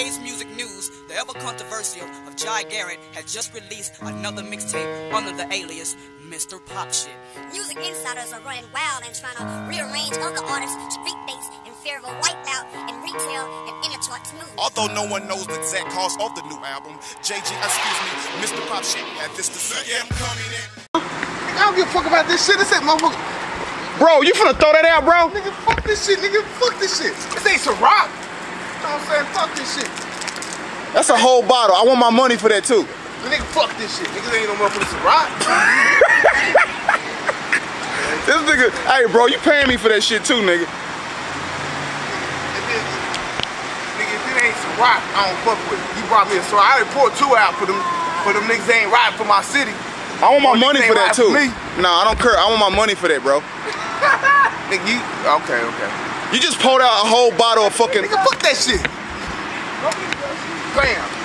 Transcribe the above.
today's music news, the ever controversial of Jai Garrett has just released another mixtape under the alias Mr. Pop Shit. Music insiders are running wild and trying to rearrange other artists' street dates in fear of a wipeout in retail and intercharts moves. Although no one knows the exact cost of the new album, JG, excuse me, Mr. Pop Shit had this to say. Yeah, I'm coming in. I don't give a fuck about this shit. This ain't motherfucker. Bro, you finna throw that out, bro? Nigga, fuck this shit. Nigga, fuck this shit. This ain't some rock. You know what I'm saying? Fuck this shit. That's a whole bottle. I want my money for that too. Nigga, fuck this shit. Niggas ain't no motherfucking Ciroc. This nigga, hey, bro, you paying me for that shit too, nigga. Nigga, if it ain't rock. I don't fuck with it. You brought me a Ciroc. I done poured two out for them, for them niggas ain't riding for my city. I want my Oh, money for that for too. me. Nah, I don't care. I want my money for that, bro. Nigga, you, okay, okay. You just pulled out a whole bottle of fucking. Nigga, fuck that shit. Bam. Moving on.